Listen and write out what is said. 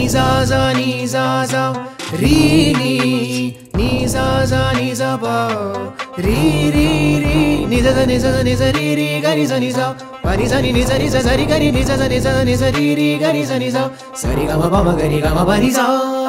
니자자 니자자 리니 니자자 니자바 리리리 니자자 니자자 니자 리리가 니자 니자 바리자니 니자 니자 자리가리 니자자 니자자 니자 리리가 니자 니자 사리가마 바마 뭐, 가리가마 뭐, 뭐, 바리자